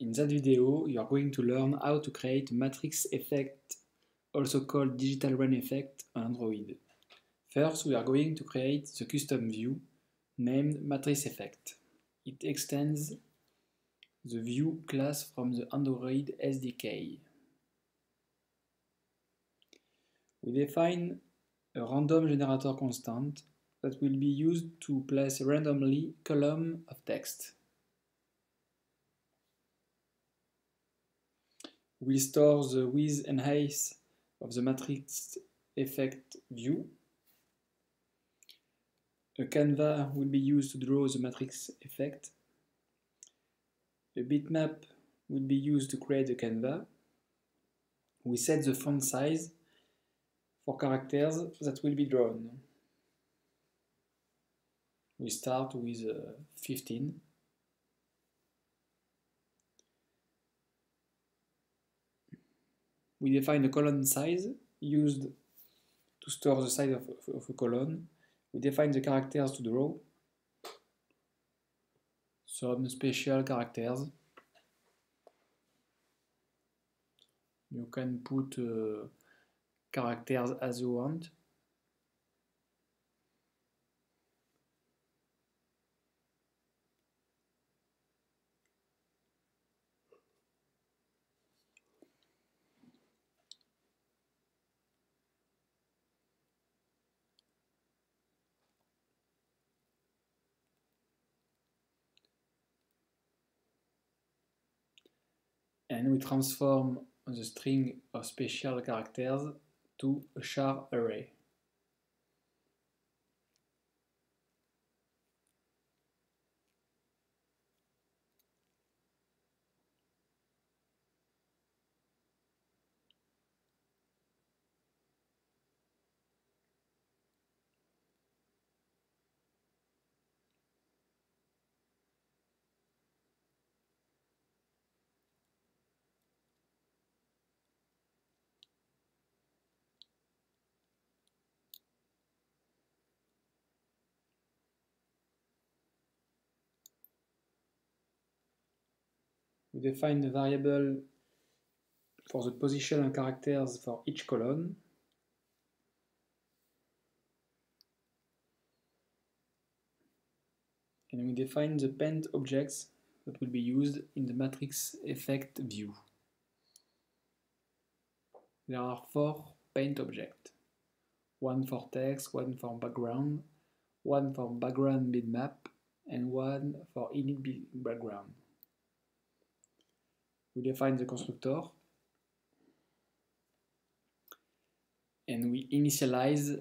In that video, you are going to learn how to create a matrix effect, also called digital rain effect on Android. First, we are going to create the custom view named matrix effect. It extends the view class from the Android SDK. We define a random generator constant that will be used to place randomly column of text. We store the width and height of the matrix effect view. A canva will be used to draw the matrix effect. A bitmap will be used to create the canva. We set the font size for characters that will be drawn. We start with uh, 15. We define the column size used to store the size of, of, a column. We define the characters to draw, some special characters. You can put uh, characters as you want. And we transform the string of special characters to a char array. We define the variable for the position and characters for each column. And we define the paint objects that will be used in the matrix effect view. There are four paint objects. One for text, one for background, one for background bitmap, and one for init background we define the constructor and we initialize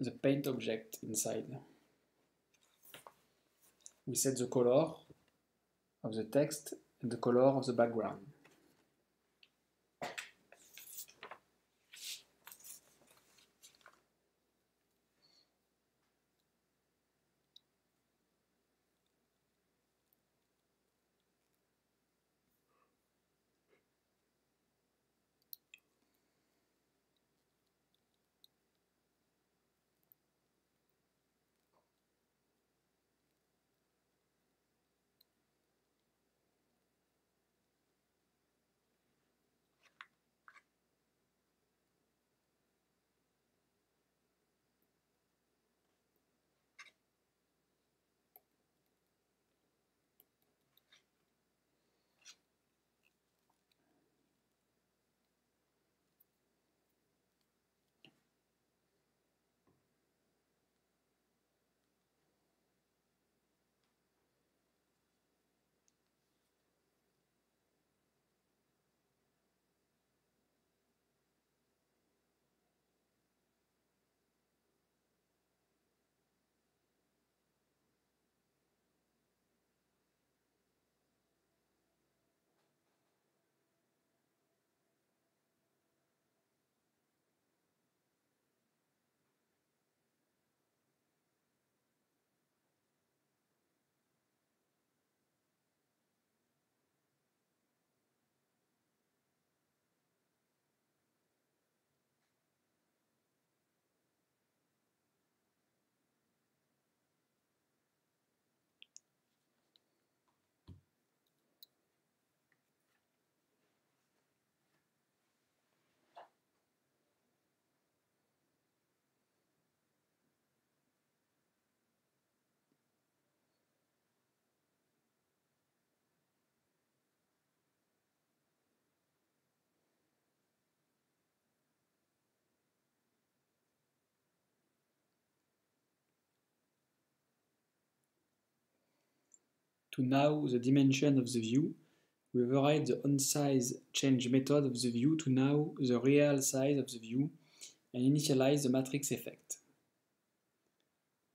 the paint object inside. We set the color of the text and the color of the background. To know the dimension of the view, we override the onSize change method of the view to now the real size of the view and initialize the matrix effect.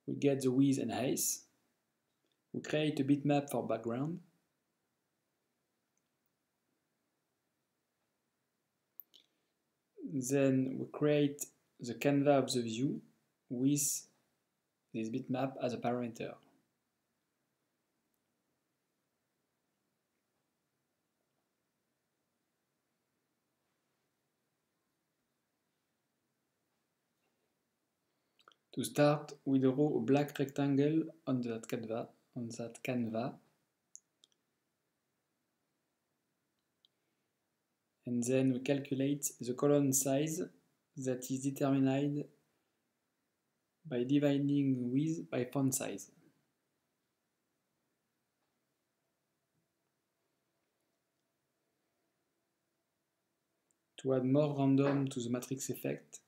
We get the width and height. We create a bitmap for background. Then we create the canvas of the view with this bitmap as a parameter. To start, we draw a black rectangle on that canvas, on that canvas. And then we calculate the column size that is determined by dividing width by font size. To add more random to the matrix effect,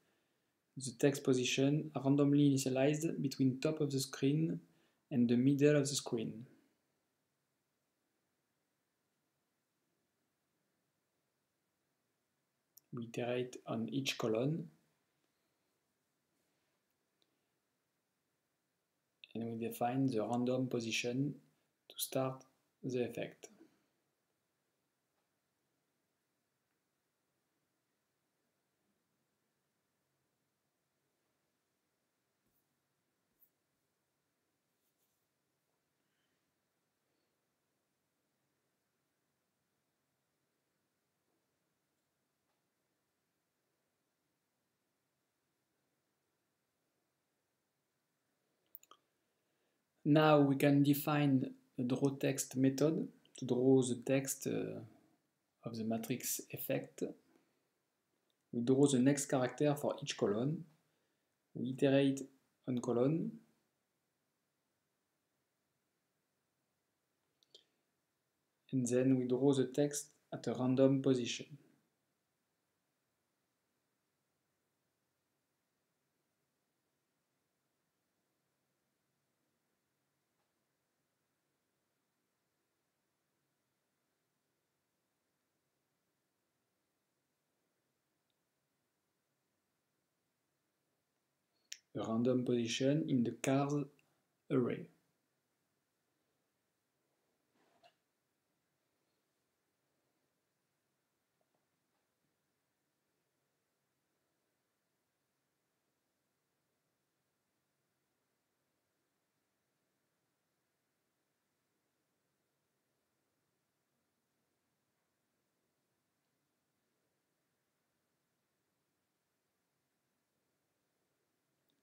the text position randomly initialized between top of the screen and the middle of the screen. We iterate on each column and we define the random position to start the effect. Now we can define a draw text method to draw the text uh, of the matrix effect. We draw the next character for each column. We iterate on column. And then we draw the text at a random position. A random position in the cars array.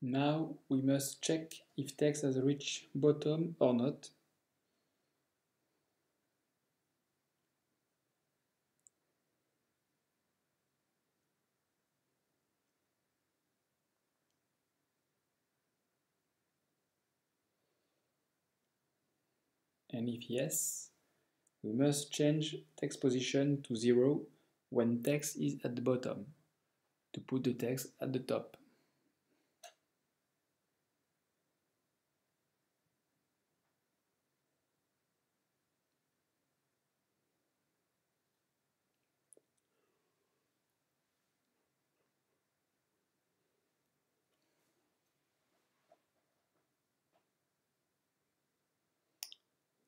Now we must check if text has reached bottom or not. And if yes, we must change text position to 0 when text is at the bottom to put the text at the top.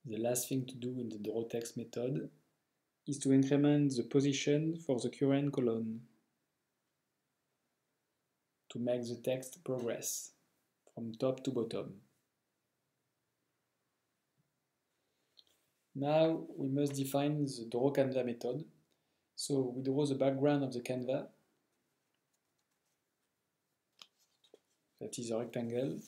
The last thing to do in the draw text method is to increment the position for the current column to make the text progress from top to bottom. Now we must define the draw canvas method. So we draw the background of the canvas. That is a rectangle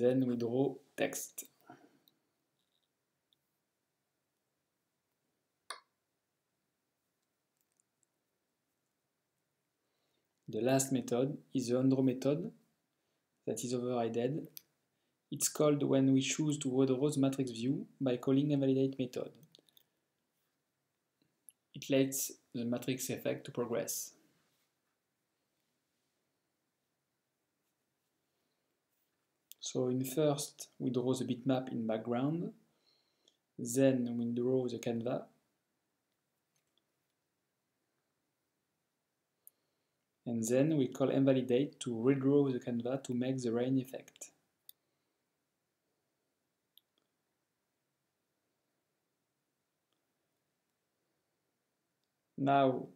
Then we draw text. The last method is the undraw method that is overridden. It's called when we choose to the matrix view by calling invalidate method. It lets the matrix effect to progress. So in first we draw the bitmap in background, then we draw the canvas, and then we call invalidate to redraw the canvas to make the rain effect. Now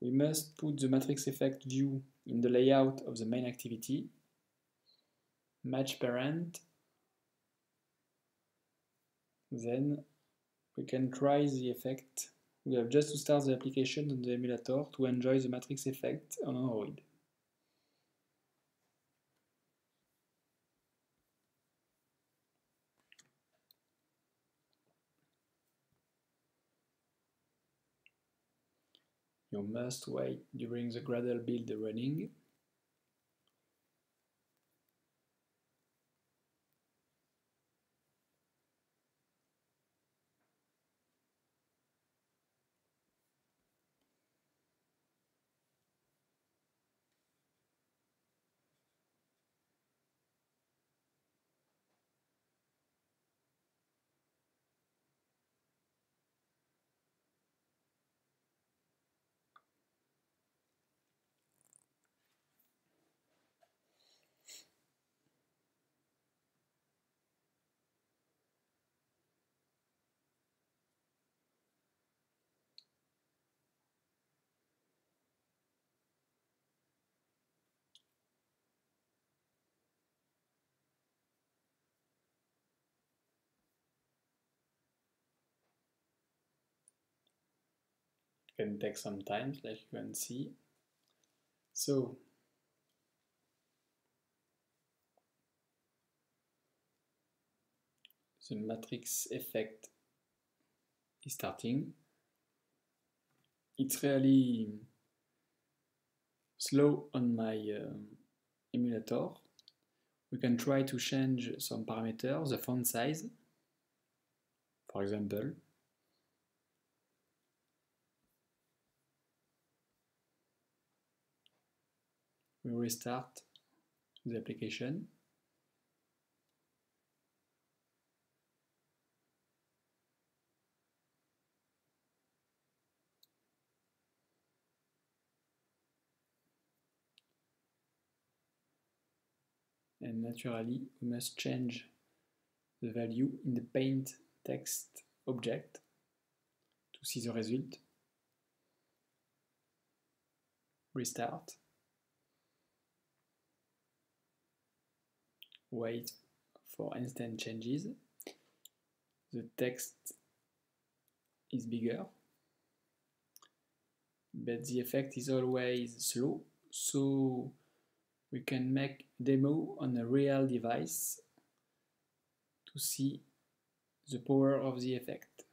we must put the matrix effect view in the layout of the main activity, match parent, then we can try the effect. We have just to start the application on the emulator to enjoy the matrix effect on Android. You must wait during the Gradle build running. Can take some time, like you can see. So, the matrix effect is starting. It's really slow on my uh, emulator. We can try to change some parameters, the font size, for example. We restart the application. And naturally, we must change the value in the paint text object to see the result. Restart. Wait for instant changes. The text is bigger, but the effect is always slow, so we can make demo on a real device to see the power of the effect.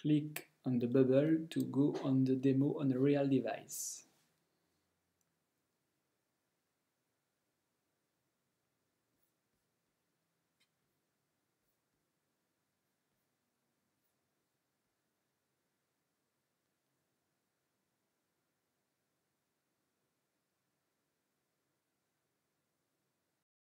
Click on the bubble to go on the demo on a real device.